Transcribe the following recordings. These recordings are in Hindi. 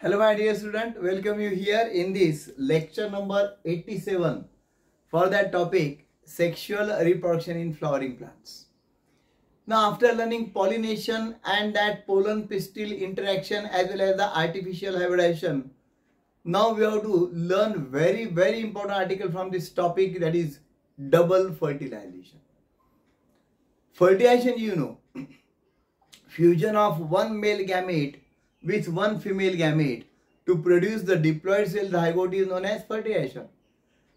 Hello my dear student, welcome you here in this lecture number 87 for that topic sexual reproduction in flowering plants. Now after learning pollination and that pollen pistil interaction as well as the artificial hybridization, now we have to learn very very important article from this topic that is double fertilization. Fertilization you know, fusion of one male gamete with one female gamete to produce the diploid cell zygote is known as fertilization.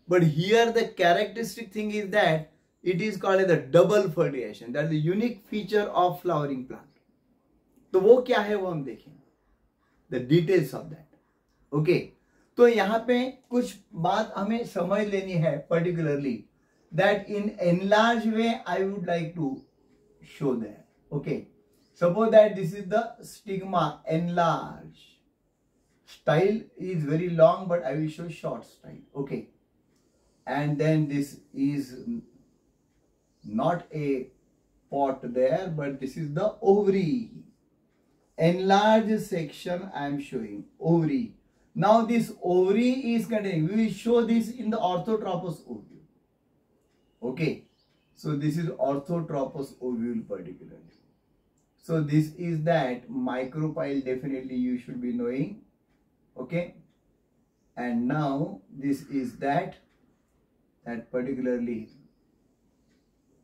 But here the characteristic thing is that it is called as the double fertilization. That is the unique feature of flowering plant. तो वो क्या है वो हम देखेंगे the details of that okay तो यहाँ पे कुछ बात हमें समझ लेनी है particularly that in enlarge way I would like to show there okay suppose that this is the stigma enlarged style is very long but i will show short style. Okay. And then this is not a pot there but this is the ovary. Enlarged section i am showing ovary. Now this ovary is containing we will show this in the orthotropous ovule. Okay. So this is orthotropous ovule particularly. So this is that micropyle definitely you should be knowing. Okay. And now this is that that particularly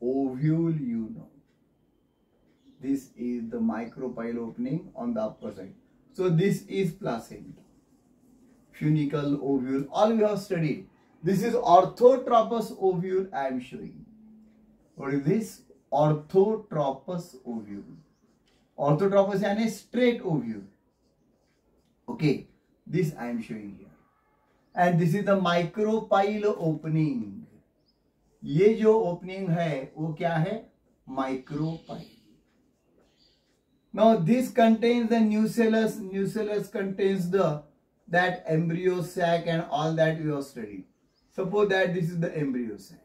ovule you know. This is the micropyle opening on the upper side. So this is placenta. Funicle ovule. All we have studied. This is orthotropous ovule I am showing. What is this? Orthotropous ovule. Orthotropous यानी straight ovule. Okay, this I am showing here. And this is the micropyle opening. ये जो opening है वो क्या है micropyle. Now this contains the nucellus. Nucellus contains the that embryo sac and all that we have studied. Suppose that this is the embryo sac.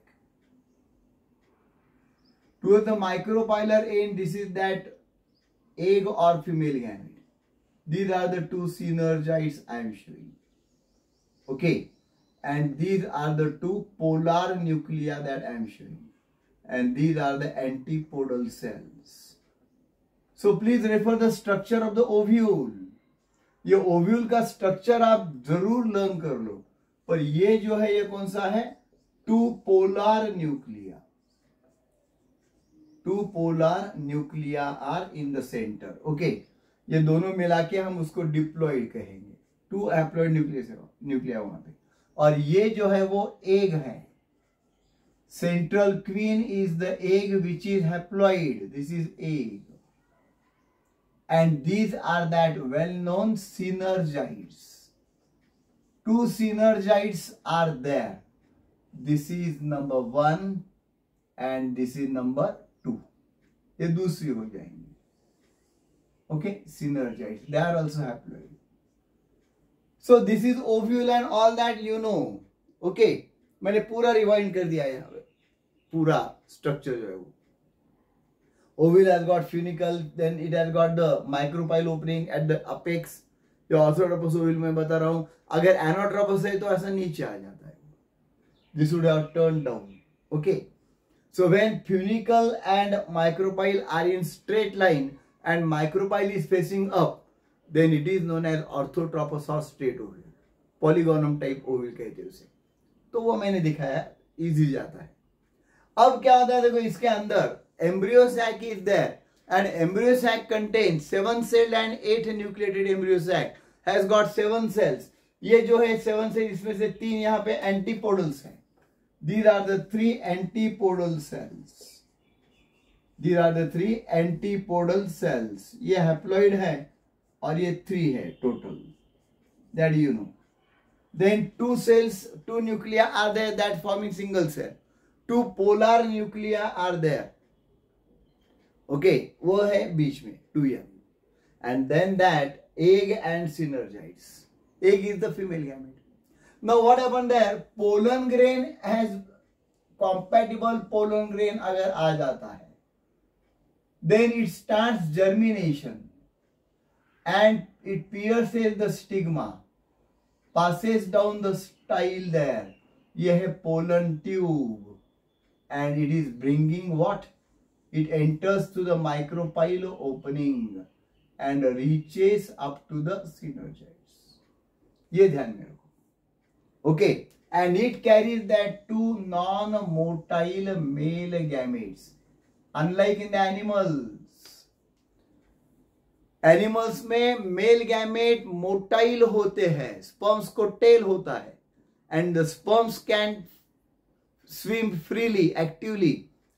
Towards the micropylar end, this is that egg or female gamete. These are the two synergites I am showing. Okay. And these are the two polar nuclei that I am showing. And these are the antipodal cells. So please refer the structure of the ovule. ये ओव्यूल का स्ट्रक्चर आप ज़रूर लर्न कर लो पर ये जो है ये कौन सा है two polar nuclei two polar nuclei are in the centre, okay? ये दोनों मिला के हम उसको डिप्लॉइड कहेंगे। टू एप्लॉइड न्यूक्लियस न्यूक्लिया वहाँ पे। और ये जो है वो एग है। Central queen is the egg which is haploid this is egg and these are that well known synergids two synergids are there this is number one and this is number ये दूसरी हो जाएँगी। Okay synergids they are also haploid so this is ovule and all that you know okay मैंने पूरा रिवाइंड कर दिया यहाँ पे। पूरा स्ट्रक्चर जो है वो। Ovule has got funicle, then it has got the micropyle opening at the apex. जो ऑर्थोट्रोपस ओविल में बता रहा हूँ। अगर एनोट्रोपस है तो ऐसा नीचे आ जाता है। This would have turn down okay So when funicle and micropyle are in straight line and micropyle is facing up, then it is known as orthotropous or straight ovule. Polygonum type ovule कहते हैं उसे तो वो मैंने दिखाया इजी जाता है अब क्या होता है देखो इसके अंदर embryo sac is there and embryo sac contains seven cell and eight nucleated embryo sac has got seven cells ये जो है सेवन सेल इसमें से तीन यहाँ पे एंटीपोडल्स हैं These are the three antipodal cells. These are the three antipodal cells. ये haploid है और ये three है total. That you know. Then two cells, two nuclei are there that forming single cell. Two polar nuclei are there. Okay, वो है बीच में two m. And then that egg and synergites. Egg is the female gamete. Now what happened there? Pollen grain has compatible pollen grain अगर आ जाता है then it starts germination and it pierces the stigma, passes down the style there. ये है pollen tube and it is bringing what? It enters to the micropyle opening and reaches up to the synergites. ये ध्यान में. Okay, and it carries that two non-motile male gametes. Unlike in the animals, animals में मेल गैमेट मोटाइल होते हैं. स्पर्म्स को टेल होता है. And the sperms can swim freely actively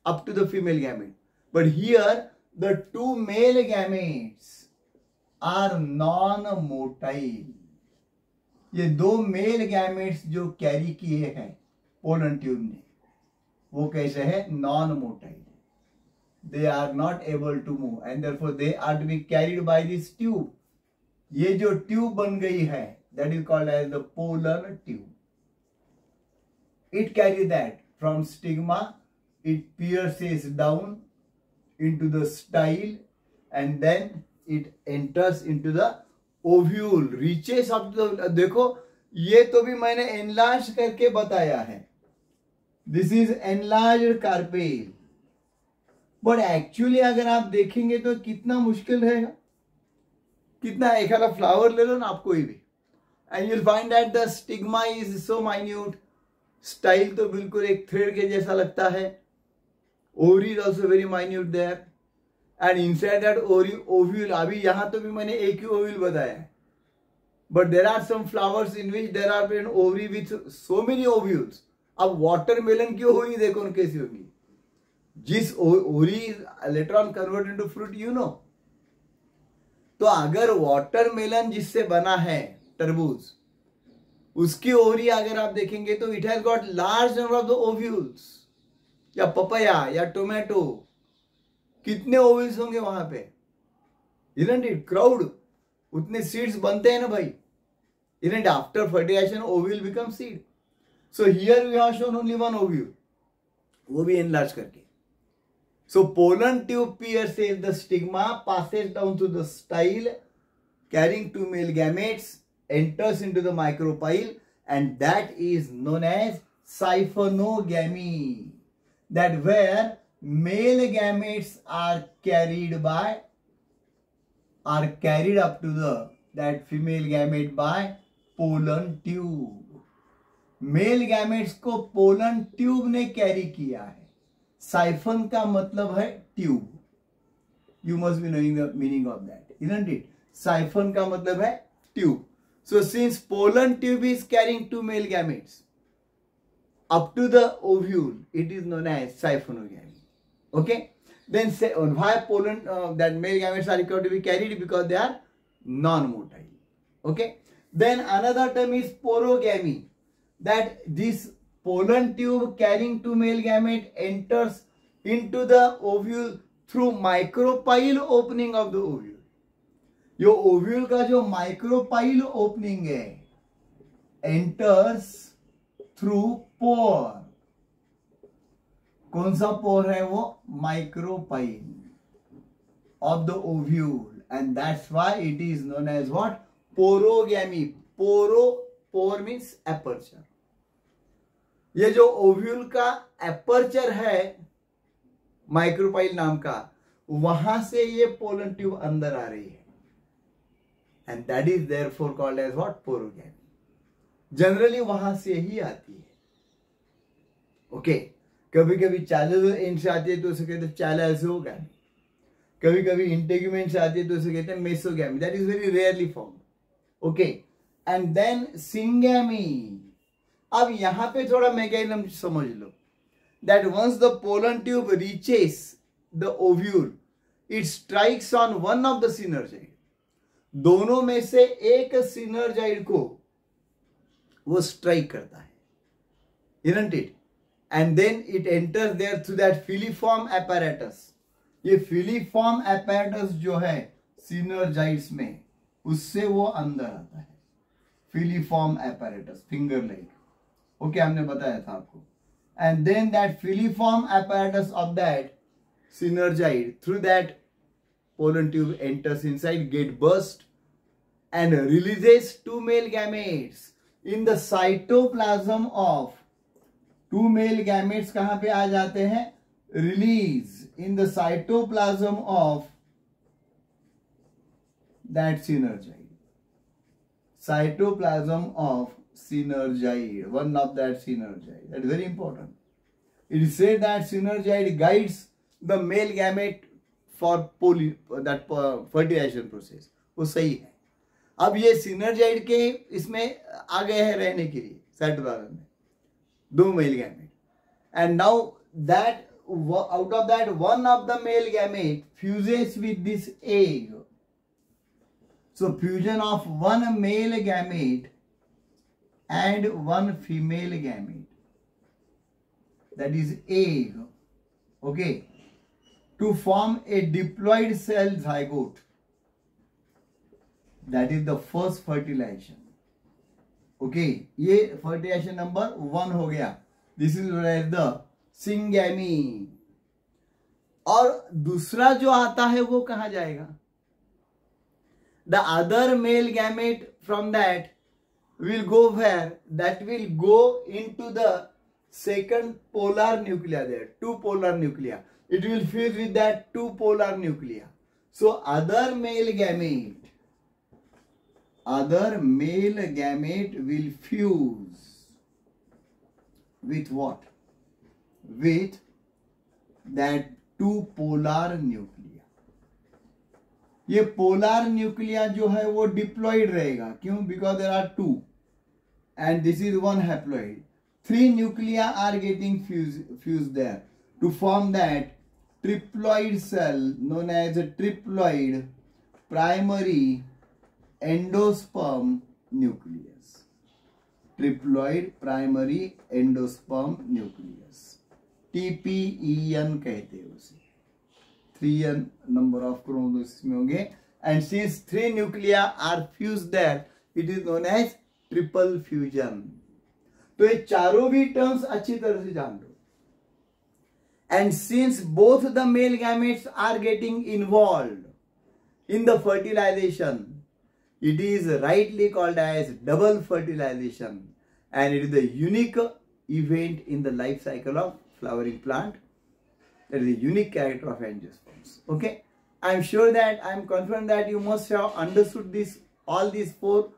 up to the female gamete but here the two male gametes are non motile ये दो मेल गैमेट्स जो कैरी किए हैं पोलन ट्यूब ने, वो कैसे है? Non motile they are not able to move and they are to be carried by this tube ये जो ट्यूब बन गई है that is called as the pollen tube it carry that from stigma it pierce is down into the style and then it enters into the up to the, देखो, ये तो भी मैंने एनलार्ज करके बताया है। This is enlarge carpel but actually अगर आप देखेंगे तो कितना मुश्किल रहेगा कितना एक आधा फ्लावर ले लो ना आप कोई भी। And you'll find that the stigma is so minute style तो बिल्कुल एक थ्रेड के जैसा लगता है। Ovary is also very minute there and inside that ovule अभी यहाँ तो भी मैंने एक ही ओव्यूल बताया। But there are some flowers in which there are an ovary with so many ovules अब वाटरमेलन की ओवरी देखो कैसी होगी। जिस ovary later on convert into fruit you know तो अगर वाटरमेलन जिससे बना है, तरबूज, उसकी ओवरी अगर आप देखेंगे तो it has got large number of the ovules या पपया या टोमेटो कितने ओवल्स होंगे वहाँ पे? इलेंट क्राउड उतने सीड्स बनते हैं ना भाई। इलेंट after fertilisation ovule become seed so here you have shown only one ovule वो भी एनलार्ज करके। So pollen tube pierce the stigma passes down to the style carrying two male gametes enters into the micropyle and that is known as siphonogamy that where male gametes are carried by, are carried up to the that female gamete by pollen tube. Male gametes को पोलन ट्यूब ने कैरी किया है साइफन का मतलब है tube you must be knowing the meaning of that isn't it siphon का मतलब है tube so since pollen tube is carrying two male gametes up to the ovule it is known as siphonogamy okay then say why pollen uh, that male gametes are required to be carried because they are non-motile okay then another term is porogamy that this pollen tube carrying two male gamete enters into the ovule through micropyle opening of the ovule यो ओव्यूल का जो माइक्रोपाइल ओपनिंग है एंटर्स थ्रू पोर कौन सा पोर है वो? Micropyle of the ovule and that's why it is known as what porogamy poro pore means aperture ये जो ओव्यूल का एपर्चर है माइक्रोपाइल नाम का, वहाँ से ये पोलन ट्यूब अंदर आ रही है. And that is therefore called as what porogamy generally वहाँ से ही आती है. Okay okay. कभी कभी चालू इन से आती है तो उसे कहते हैं चालाजोगैमी कभी कभी इंटेग्यूमेंट से आती है तो उसे कहते हैं mesogamy that is very rarely form okay and then syngamy अब यहाँ पे थोड़ा मैकेनिज्म समझ लो। That once the pollen tube reaches the ovule it strikes on one of the synergid दोनों में से एक सिनर्जाइड को वो स्ट्राइक करता है। इनंट it and then it enter there through that filiform apparatus ये फिलीफॉर्म एपेरेटस जो है सिनर्जाइड्स में उससे वो अंदर आता है filiform apparatus finger like okay हमने बताया था आपको and then that filiform apparatus of that synergide through that pollen tube enters inside get burst and releases two male gametes in the cytoplasm of two male gametes कहाँ पे आ जाते हैं? Release in the cytoplasm of that synergid. Cytoplasm of synergid one of that synergid that very important it say that synergid guides the male gamete for poly that fertilization process वो सही है। अब ये सीनर्जाइड के इसमें आ गए हैं रहने के लिए, साइटोप्लाजम में। Two male gamete. And now that out of that one of the male gamete fuses with this egg. So fusion of one male gamete and one female gamete. That is egg. Okay? To form a diploid cell zygote. That is the first fertilization. Okay, ये फर्टिलाइजेशन नंबर वन हो गया। दिस इज़ द सिंगैमी और दूसरा जो आता है, वो कहा जाएगा? The other male gamete from that will go where that will go into the second polar nuclei there two polar nuclei it will fuse with that two polar nuclei so other male gamete other male gamete will fuse with what? With that two polar nuclei. ये पोलर न्यूक्लिया जो है वो डिप्लॉइड रहेगा। क्यों? Because there are two and this is one haploid three nuclei are getting fuse fuse there to form that triploid cell known as triploid primary endosperm nucleus triploid primary endosperm nucleus TPEN कहते हैं उसे. Three N number of chromosomes में होंगे. And since three nuclei are fuse there it is known as triple fusion तो ये चारों भी टर्म्स अच्छी तरह से जान लो. And since both the male gametes are getting involve in the fertilization It is rightly called as double fertilization and it is a unique event in the life cycle of flowering plant. That is a unique character of angiosperms. Okay. I am sure that I am confident that you must have understood this all these four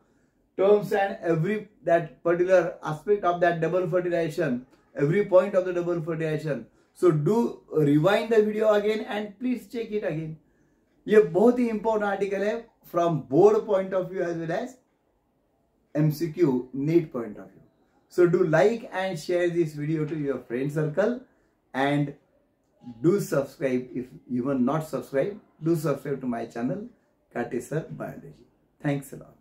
terms and every that particular aspect of that double fertilization, every point of the double fertilization. So do rewind the video again and please check it again. ये बहुत ही इंपॉर्टेंट आर्टिकल है from board point of view as well as MCQ NEET point of view so do like and share this video to your friend circle and do subscribe if you want not subscribe do subscribe to my channel काटेसर biology thanks lot